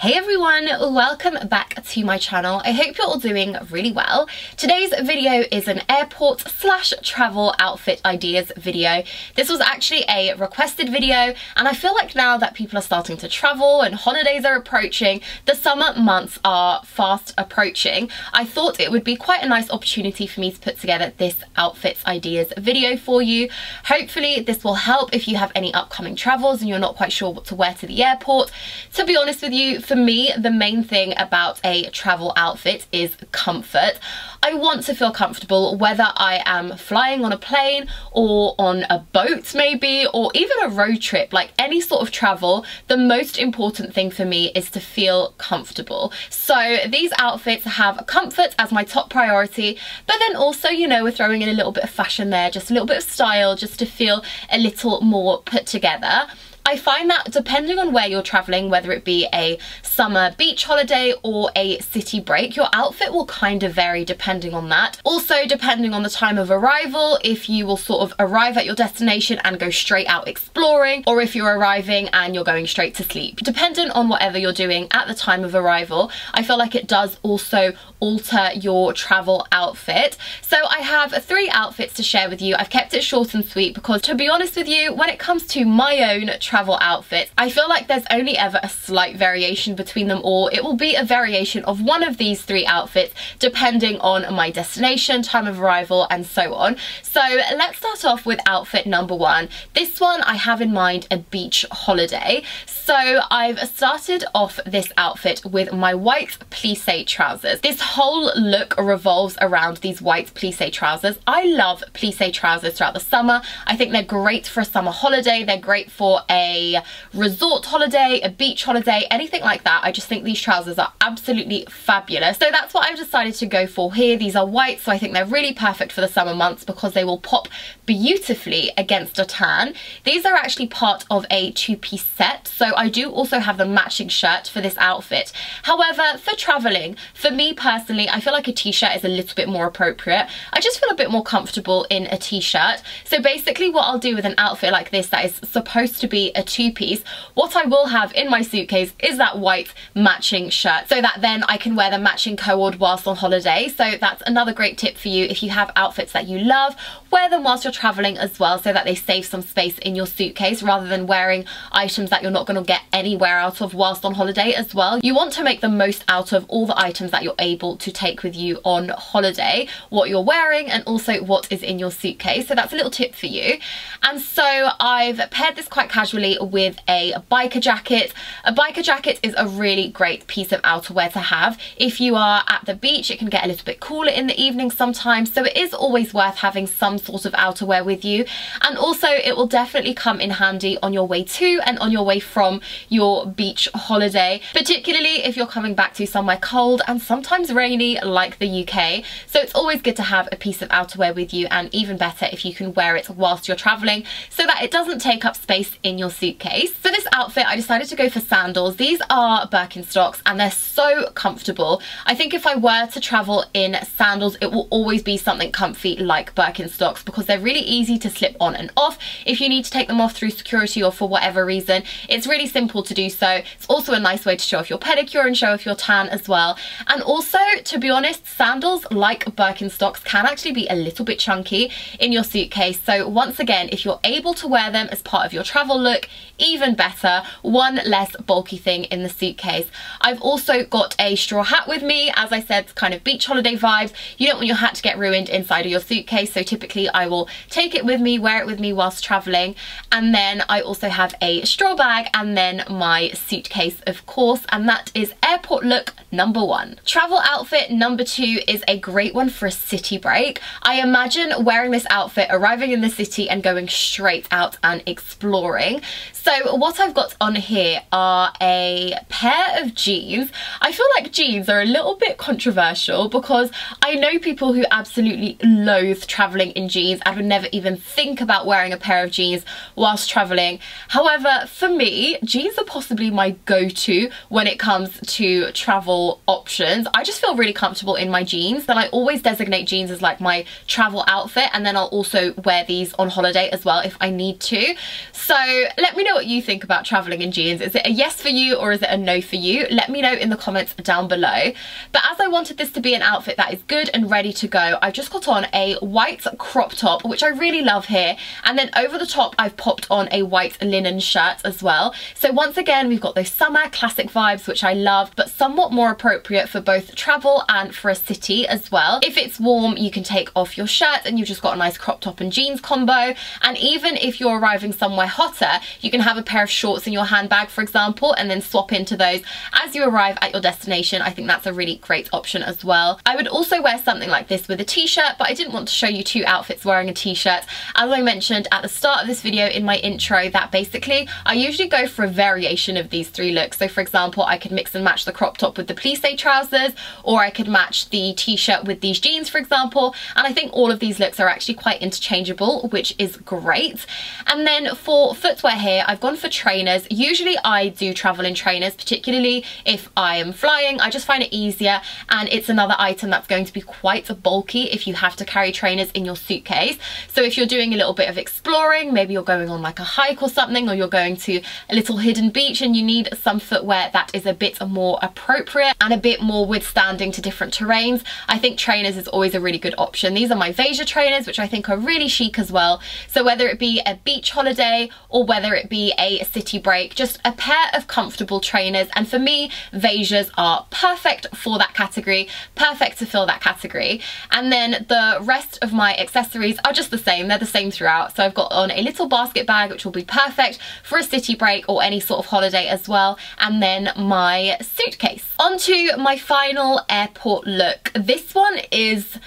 Hey everyone, welcome back to my channel. I hope you're all doing really well. Today's video is an airport slash travel outfit ideas video. This was actually a requested video and I feel like now that people are starting to travel and holidays are approaching, the summer months are fast approaching, I thought it would be quite a nice opportunity for me to put together this outfits ideas video for you. Hopefully this will help if you have any upcoming travels and you're not quite sure what to wear to the airport. To be honest with you, for me, the main thing about a travel outfit is comfort. I want to feel comfortable whether I am flying on a plane or on a boat maybe or even a road trip like any sort of travel the most important thing for me is to feel comfortable so these outfits have comfort as my top priority but then also you know we're throwing in a little bit of fashion there just a little bit of style just to feel a little more put together I find that depending on where you're traveling, whether it be a summer beach holiday or a city break, your outfit will kind of vary depending on that. Also, depending on the time of arrival, if you will sort of arrive at your destination and go straight out exploring, or if you're arriving and you're going straight to sleep. Dependent on whatever you're doing at the time of arrival, I feel like it does also alter your travel outfit. So I have three outfits to share with you. I've kept it short and sweet because to be honest with you, when it comes to my own travel outfits, I feel like there's only ever a slight variation between them all. It will be a variation of one of these three outfits depending on my destination, time of arrival and so on. So let's start off with outfit number one. This one I have in mind a beach holiday. So I've started off this outfit with my white plissé trousers. This whole look revolves around these white plissé trousers. I love plissé trousers throughout the summer. I think they're great for a summer holiday. They're great for a resort holiday, a beach holiday, anything like that. I just think these trousers are absolutely fabulous. So that's what I've decided to go for here. These are white, so I think they're really perfect for the summer months because they will pop beautifully against a tan. These are actually part of a two-piece set, so I do also have the matching shirt for this outfit. However, for traveling, for me personally, I feel like a t-shirt is a little bit more appropriate. I just feel a bit more comfortable in a t-shirt. So basically what I'll do with an outfit like this that is supposed to be a two-piece, what I will have in my suitcase is that white matching shirt so that then I can wear the matching co-ord whilst on holiday. So that's another great tip for you if you have outfits that you love, wear them whilst you're traveling as well so that they save some space in your suitcase rather than wearing items that you're not going to get anywhere out of whilst on holiday as well. You want to make the most out of all the items that you're able to take with you on holiday, what you're wearing and also what is in your suitcase. So that's a little tip for you. And so I've paired this quite casually with a biker jacket. A biker jacket is a really great piece of outerwear to have. If you are at the beach, it can get a little bit cooler in the evening sometimes. So it is always worth having some sort of outerwear with you. And also it will definitely come in handy on your way to and on your way from your beach holiday, particularly if you're coming back to somewhere cold and sometimes rainy like the UK. So it's always good to have a piece of outerwear with you and even better if you can wear it whilst you're traveling so that it doesn't take up space in your suitcase. So this outfit, I decided to go for sandals. These are Birkenstocks and they're so comfortable. I think if I were to travel in sandals, it will always be something comfy like Birkenstocks because they're really easy to slip on and off. If you need to take them off through security or for whatever reason, it's really simple to do so. It's also a nice way to show off your pedicure and show off your tan as well. And also, to be honest, sandals like Birkenstocks can actually be a little bit chunky in your suitcase. So once again, if you're able to wear them as part of your travel look, even better, one less bulky thing in the suitcase. I've also got a straw hat with me, as I said, kind of beach holiday vibes. You don't want your hat to get ruined inside of your suitcase, so typically I will take it with me, wear it with me whilst traveling. And then I also have a straw bag and then my suitcase, of course, and that is airport look number one. Travel outfit number two is a great one for a city break. I imagine wearing this outfit, arriving in the city and going straight out and exploring. So what I've got on here are a pair of jeans. I feel like jeans are a little bit controversial because I know people who absolutely loathe traveling in jeans and would never even think about wearing a pair of jeans whilst traveling. However, for me, jeans are possibly my go-to when it comes to travel options. I just feel really comfortable in my jeans and I always designate jeans as like my travel outfit and then I'll also wear these on holiday as well if I need to. So let me know what you think about traveling in jeans. Is it a yes for you or is it a no for you? Let me know in the comments down below. But as I wanted this to be an outfit that is good and ready to go, I've just got on a white crop top, which I really love here. And then over the top, I've popped on a white linen shirt as well. So once again, we've got those summer classic vibes, which I love, but somewhat more appropriate for both travel and for a city as well. If it's warm, you can take off your shirt and you've just got a nice crop top and jeans combo. And even if you're arriving somewhere hotter, you can have a pair of shorts in your handbag, for example, and then swap into those as you arrive at your destination. I think that's a really great option as well. I would also wear something like this with a t-shirt, but I didn't want to show you two outfits wearing a t-shirt. As I mentioned at the start of this video in my intro, that basically I usually go for a variation of these three looks. So for example, I could mix and match the crop top with the plissé trousers, or I could match the t-shirt with these jeans, for example. And I think all of these looks are actually quite interchangeable, which is great. And then for footwear here, I've gone for trainers. Usually I do travel in trainers, particularly if I am flying. I just find it easier and it's another item that's going to be quite bulky if you have to carry trainers in your suitcase. So if you're doing a little bit of exploring, maybe you're going on like a hike or something, or you're going to a little hidden beach and you need some footwear that is a bit more appropriate and a bit more withstanding to different terrains, I think trainers is always a really good option. These are my Veja trainers, which I think are really chic as well. So whether it be a beach holiday or whether it be a city break, just a pair of comfortable trainers. And for me, Vejas are perfect for that category, perfect to fill that category. And then the rest of my accessories are just the same. They're the same throughout. So I've got on a little basket bag, which will be perfect for a city break or any sort of holiday as well. And then my suitcase. On to my final airport look. This one is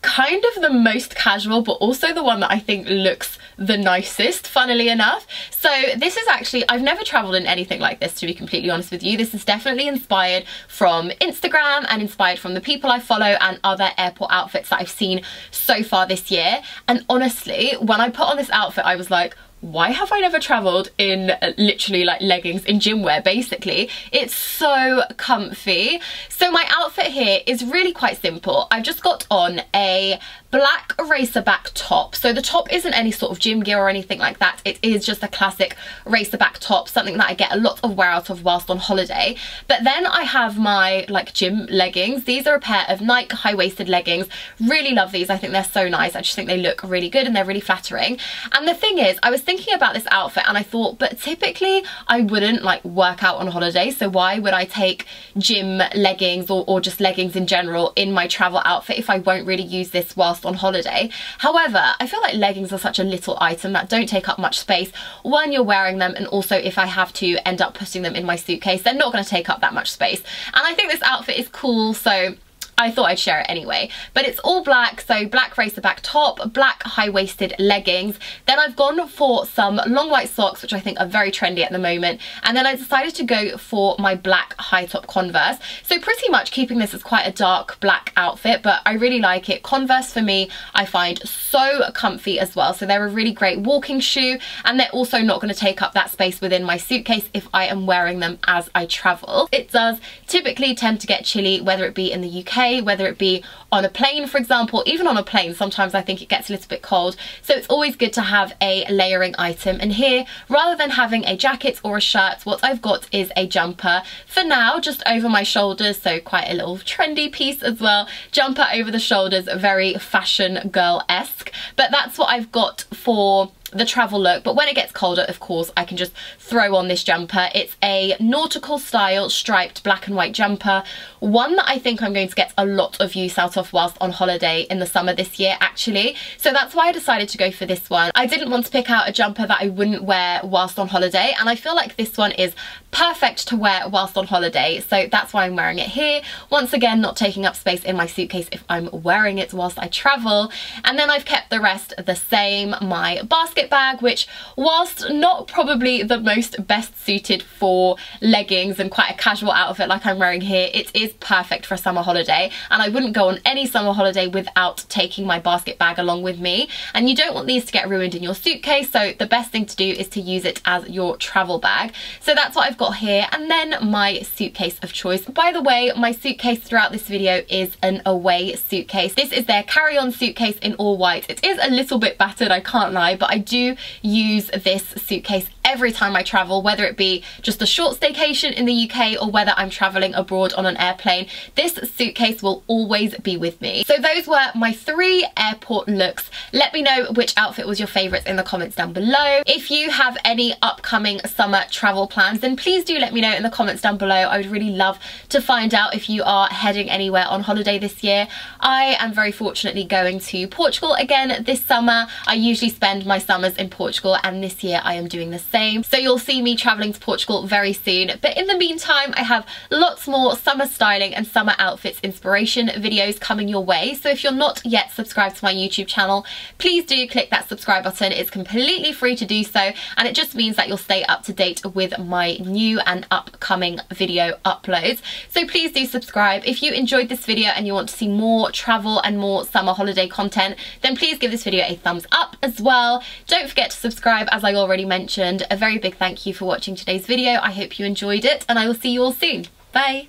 kind of the most casual but also the one that I think looks the nicest funnily enough. So this is actually I've never traveled in anything like this to be completely honest with you. This is definitely inspired from Instagram and inspired from the people I follow and other airport outfits that I've seen so far this year. And honestly when I put on this outfit I was like why have I never travelled in uh, literally like leggings in gym wear basically? It's so comfy. So my outfit here is really quite simple. I've just got on a black racerback top. So the top isn't any sort of gym gear or anything like that. It is just a classic racerback top, something that I get a lot of wear out of whilst on holiday. But then I have my like gym leggings. These are a pair of Nike high-waisted leggings. Really love these. I think they're so nice. I just think they look really good and they're really flattering. And the thing is, I was thinking about this outfit and I thought, but typically I wouldn't like work out on holiday. So why would I take gym leggings or, or just leggings in general in my travel outfit if I won't really use this whilst on holiday. However, I feel like leggings are such a little item that don't take up much space when you're wearing them and also if I have to end up putting them in my suitcase, they're not going to take up that much space. And I think this outfit is cool, so I thought I'd share it anyway. But it's all black, so black racerback top, black high-waisted leggings. Then I've gone for some long white socks, which I think are very trendy at the moment. And then I decided to go for my black high top Converse. So pretty much keeping this as quite a dark black outfit, but I really like it. Converse for me, I find so comfy as well. So they're a really great walking shoe and they're also not going to take up that space within my suitcase if I am wearing them as I travel. It does typically tend to get chilly, whether it be in the UK whether it be on a plane, for example, even on a plane, sometimes I think it gets a little bit cold. So it's always good to have a layering item. And here, rather than having a jacket or a shirt, what I've got is a jumper. For now, just over my shoulders, so quite a little trendy piece as well. Jumper over the shoulders, very fashion girl-esque. But that's what I've got for the travel look but when it gets colder of course I can just throw on this jumper. It's a nautical style striped black and white jumper one that I think I'm going to get a lot of use out of whilst on holiday in the summer this year actually. So that's why I decided to go for this one. I didn't want to pick out a jumper that I wouldn't wear whilst on holiday and I feel like this one is perfect to wear whilst on holiday so that's why I'm wearing it here once again not taking up space in my suitcase if I'm wearing it whilst I travel and then I've kept the rest the same my basket bag, which whilst not probably the most best suited for leggings and quite a casual outfit like I'm wearing here, it is perfect for a summer holiday. And I wouldn't go on any summer holiday without taking my basket bag along with me. And you don't want these to get ruined in your suitcase, so the best thing to do is to use it as your travel bag. So that's what I've got here. And then my suitcase of choice. By the way, my suitcase throughout this video is an away suitcase. This is their carry-on suitcase in all white. It is a little bit battered, I can't lie, but I do use this suitcase every time I travel, whether it be just a short staycation in the UK or whether I'm traveling abroad on an airplane, this suitcase will always be with me. So those were my three airport looks. Let me know which outfit was your favourite in the comments down below. If you have any upcoming summer travel plans, then please do let me know in the comments down below. I would really love to find out if you are heading anywhere on holiday this year. I am very fortunately going to Portugal again this summer. I usually spend my summers in Portugal and this year I am doing the same. So you'll see me travelling to Portugal very soon. But in the meantime, I have lots more summer styling and summer outfits inspiration videos coming your way. So if you're not yet subscribed to my YouTube channel, please do click that subscribe button. It's completely free to do so and it just means that you'll stay up to date with my new and upcoming video uploads. So please do subscribe. If you enjoyed this video and you want to see more travel and more summer holiday content, then please give this video a thumbs up as well. Don't forget to subscribe as I already mentioned. A very big thank you for watching today's video. I hope you enjoyed it and I will see you all soon. Bye!